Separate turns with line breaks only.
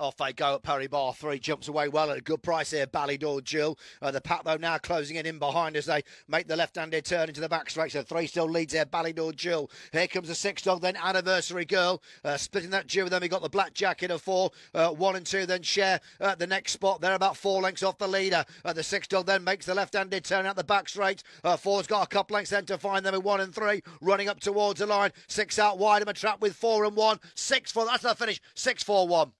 Off they go at Perry Barr. Three jumps away well at a good price here. Ballydor Jill. Uh, the pack though now closing it in behind as they make the left-handed turn into the back straight. So three still leads there. Ballydor Jill. Here comes the six dog. Then Anniversary Girl uh, splitting that due. Then we got the Black Jacket of four. Uh, one and two then share uh, the next spot. They're about four lengths off the leader. Uh, the six dog then makes the left-handed turn out the back straight. Uh, four's got a couple lengths then to find them in one and three running up towards the line. Six out wide. I'm a trap with four and one. Six four. That's the finish. Six four one.